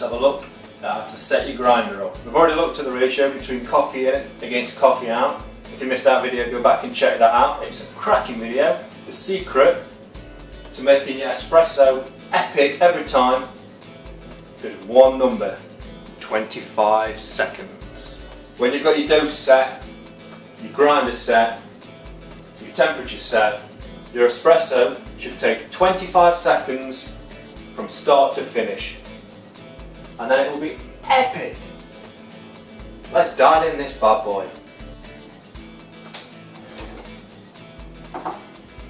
let's have a look how to set your grinder up. We've already looked at the ratio between coffee in against coffee out. If you missed that video, go back and check that out. It's a cracking video. The secret to making your espresso epic every time is one number, 25 seconds. When you've got your dose set, your grinder set, your temperature set, your espresso should take 25 seconds from start to finish. And then it will be epic. Let's dial in this bad boy.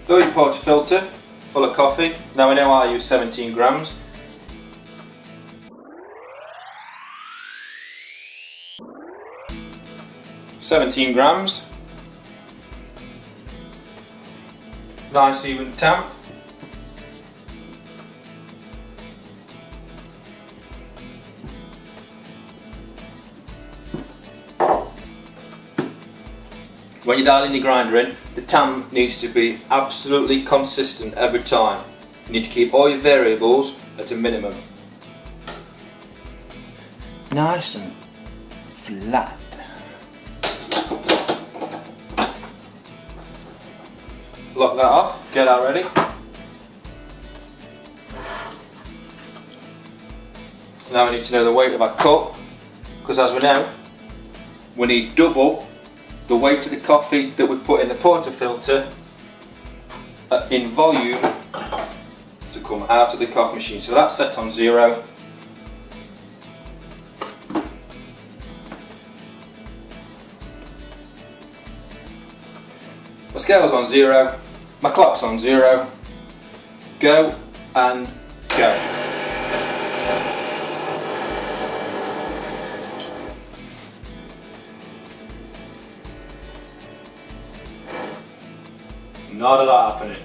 Fill your portafilter full of coffee. Now we know I use 17 grams. Seventeen grams. Nice even tamp. When you're dialing your grinder in, the tamp needs to be absolutely consistent every time. You need to keep all your variables at a minimum. Nice and flat. Lock that off, get that ready. Now we need to know the weight of our cup, because as we know, we need double the weight of the coffee that we put in the portafilter uh, in volume to come out of the coffee machine. So that's set on zero. My scale's on zero, my clock's on zero. Go and go. Not a lot happening.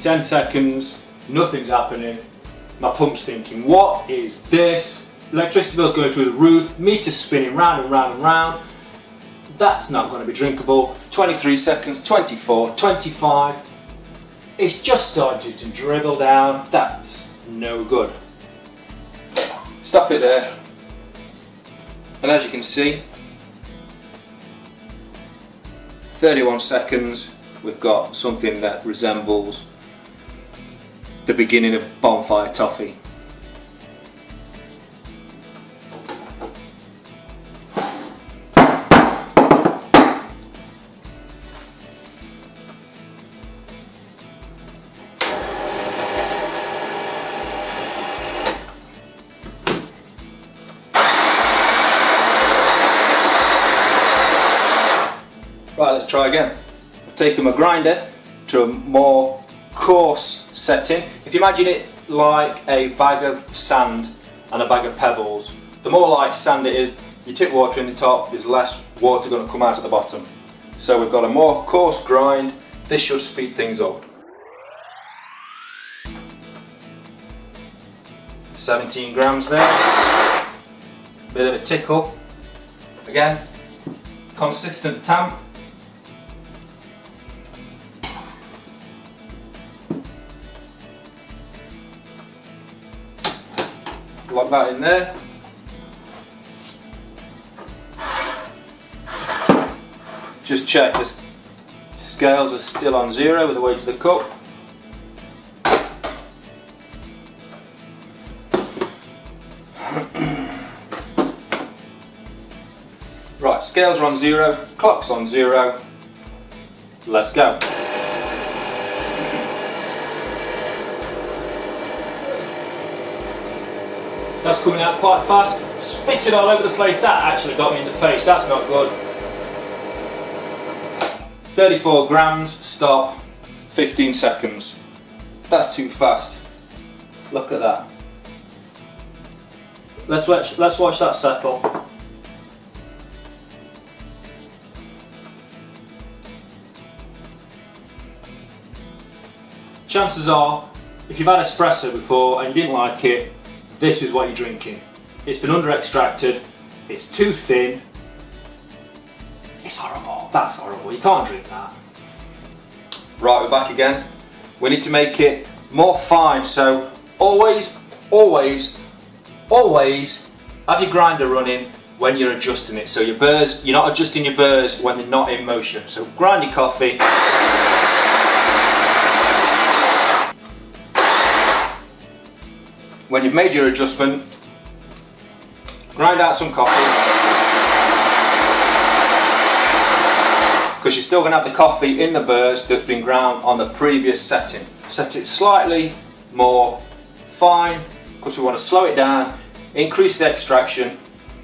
10 seconds, nothing's happening. My pump's thinking, what is this? Electricity bill's going through the roof, meter spinning round and round and round. That's not going to be drinkable. 23 seconds, 24, 25. It's just starting to dribble down. That's no good. Stop it there. And as you can see, 31 seconds, we've got something that resembles the beginning of bonfire toffee. Right, let's try again taken my grinder to a more coarse setting. If you imagine it like a bag of sand and a bag of pebbles, the more like sand it is, you tip water in the top, there's less water going to come out at the bottom. So we've got a more coarse grind, this should speed things up. 17 grams there, bit of a tickle, again, consistent tamp, that in there. Just check the scales are still on zero with the weight of the cup. right, scales are on zero, clock's on zero. Let's go. That's coming out quite fast. Spitting all over the place. That actually got me in the face. That's not good. 34 grams, stop, 15 seconds. That's too fast. Look at that. Let's watch, let's watch that settle. Chances are, if you've had espresso before and you didn't like it, this is what you're drinking. It's been under extracted, it's too thin, it's horrible, that's horrible, you can't drink that. Right, we're back again. We need to make it more fine, so always, always always have your grinder running when you're adjusting it. So your burrs, you're not adjusting your burrs when they're not in motion. So grind your coffee. When you've made your adjustment, grind out some coffee. Because you're still going to have the coffee in the burrs that's been ground on the previous setting. Set it slightly more fine because we want to slow it down, increase the extraction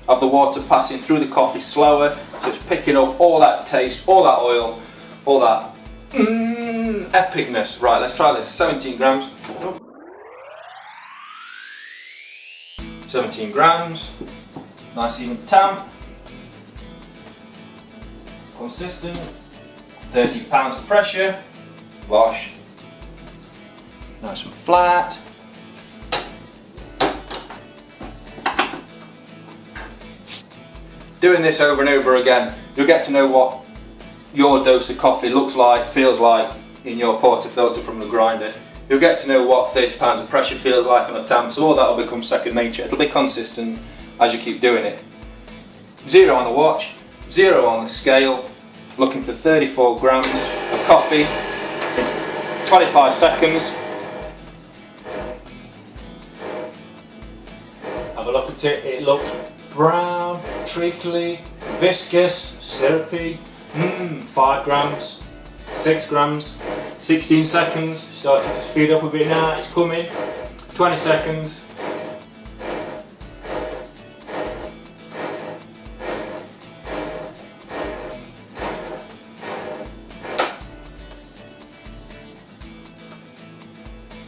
of the water passing through the coffee slower so it's picking up all that taste, all that oil, all that mm, epicness. Right, let's try this. 17 grams. 17 grams. Nice even tamp. Consistent. 30 pounds of pressure. Wash. Nice and flat. Doing this over and over again, you'll get to know what your dose of coffee looks like, feels like in your portafilter from the grinder. You'll get to know what 30 pounds of pressure feels like on a tamp, so all that will become second nature. It'll be consistent as you keep doing it. Zero on the watch, zero on the scale, looking for 34 grams of coffee in 25 seconds. Have a look at it, it looks brown, treacly, viscous, syrupy. Mmm, 5 grams, 6 grams, 16 seconds, starting to speed up a bit now, it's coming. 20 seconds.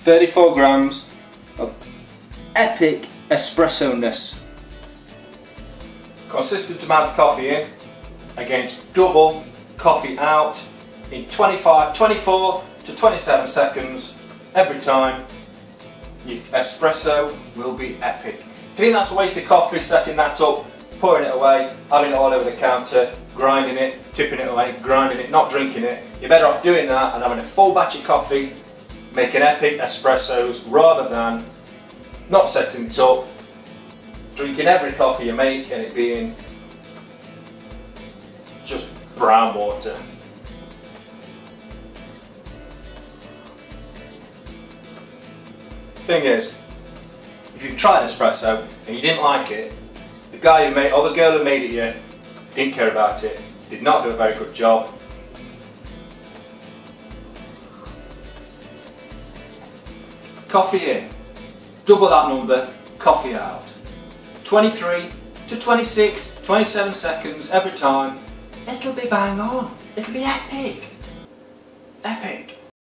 Thirty-four grams of epic espresso-ness. Consistent amount of coffee in against double coffee out in 25, 24 to 27 seconds every time. Your espresso will be epic. If you think that's a waste of coffee, setting that up, pouring it away, having it all over the counter, grinding it, tipping it away, grinding it, not drinking it, you're better off doing that and having a full batch of coffee, making epic espressos rather than not setting it up, drinking every coffee you make and it being just brown water. Thing is, if you've tried espresso and you didn't like it, the guy who made, or the girl who made it you didn't care about it, did not do a very good job. Coffee in, double that number, coffee out. 23 to 26, 27 seconds every time. It'll be bang on. It'll be epic. Epic.